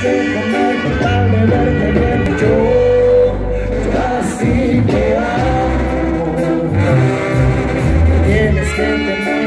que comer con tal de verte bien. Yo casi te amo. Tienes que tener.